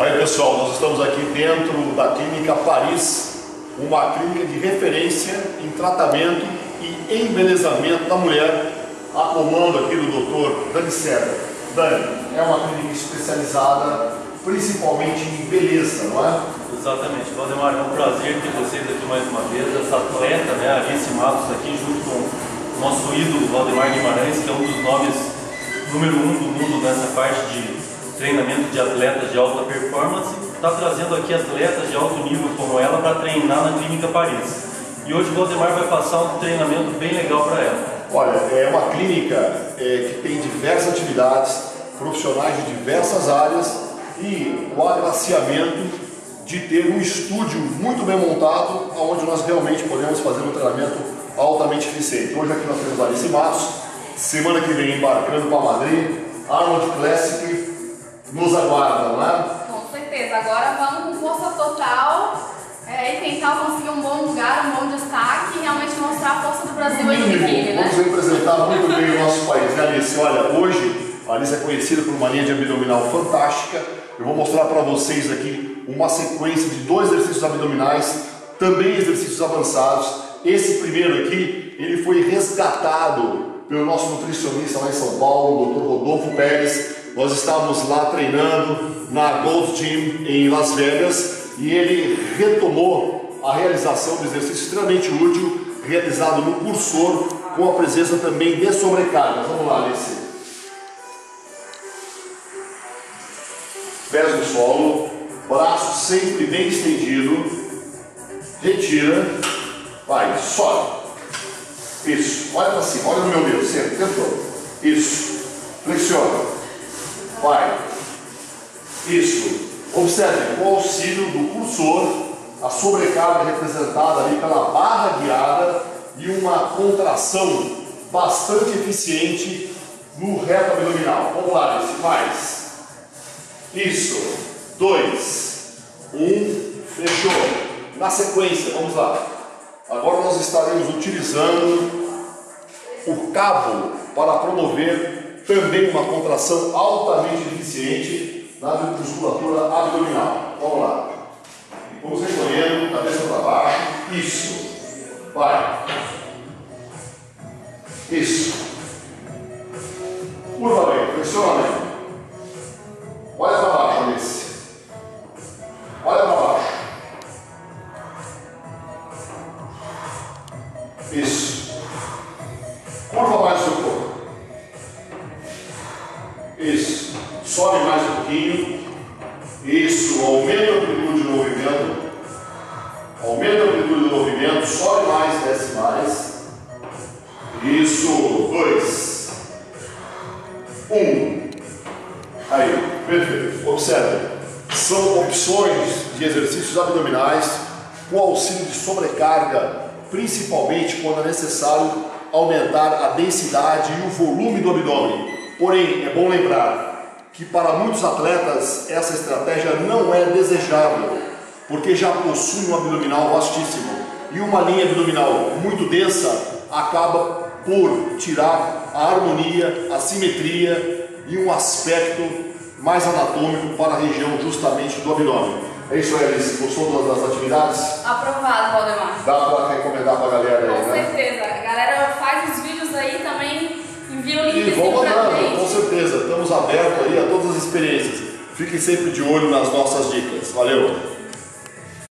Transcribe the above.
Aí pessoal, nós estamos aqui dentro da Clínica Paris, uma clínica de referência em tratamento e embelezamento da mulher, a comando aqui do Dr. Dani César. Dani, é uma clínica especializada principalmente em beleza, não é? Exatamente, Valdemar, é um prazer ter vocês aqui mais uma vez, essa atleta, né, Alice Matos, aqui junto com o nosso ídolo Valdemar Guimarães, que é um dos nomes número um do mundo nessa parte de treinamento de atletas de alta performance, está trazendo aqui atletas de alto nível como ela para treinar na Clínica Paris. E hoje o Valdemar vai passar um treinamento bem legal para ela. Olha, é uma clínica é, que tem diversas atividades, profissionais de diversas áreas e o agraciamento de ter um estúdio muito bem montado, onde nós realmente podemos fazer um treinamento altamente eficiente. Hoje aqui nós temos Alice Matos, semana que vem embarcando para Madrid, Arnold Classic, nos aguarda, não é? Com certeza. Agora vamos com força total é, e tentar conseguir um bom lugar, um bom destaque e realmente mostrar a força do Brasil aí no biquíni, né? Vamos representar muito bem o nosso país, né, Alice? Olha, hoje a Alice é conhecida por uma linha de abdominal fantástica. Eu vou mostrar para vocês aqui uma sequência de dois exercícios abdominais, também exercícios avançados. Esse primeiro aqui, ele foi resgatado pelo nosso nutricionista lá em São Paulo, o Dr. Rodolfo Pérez, nós estávamos lá treinando na Gold Gym em Las Vegas e ele retomou a realização do exercício extremamente útil realizado no cursor com a presença também de sobrecargas. Vamos lá, Alice. Pés no solo, braço sempre bem estendido, retira, vai, sobe. Isso, olha para cima, olha no meu dedo, sempre, tentou. Isso, flexiona. Vai. Isso. Observe, com o auxílio do cursor, a sobrecarga representada ali pela barra guiada e uma contração bastante eficiente no reto abdominal. Vamos lá, Alice, mais. Isso. Dois. Um. Fechou. Na sequência, vamos lá. Agora nós estaremos utilizando o cabo para promover também uma contração altamente eficiente na musculatura abdominal. Vamos lá. Vamos recolhendo, cabeça para baixo. Isso. Vai. Isso. Curva bem, pressiona bem. Olha para baixo, Alice. Olha para baixo. Isso. Sobe mais um pouquinho. Isso. Aumenta a amplitude do movimento. Aumenta a amplitude do movimento. Sobe mais, desce mais. Isso. Dois. Um. Aí. Perfeito. Observe. São opções de exercícios abdominais com auxílio de sobrecarga, principalmente quando é necessário aumentar a densidade e o volume do abdômen. Porém, é bom lembrar que para muitos atletas essa estratégia não é desejável, porque já possui um abdominal vastíssimo e uma linha abdominal muito densa acaba por tirar a harmonia, a simetria e um aspecto mais anatômico para a região justamente do abdômen. É isso aí, Alice. Gostou das atividades? Aprovado, Valdemar. Dá para recomendar para a galera aí, Com né? certeza. A galera faz os vídeos aí também envia o link E pra mandando. Estamos abertos aí a todas as experiências. Fiquem sempre de olho nas nossas dicas. Valeu!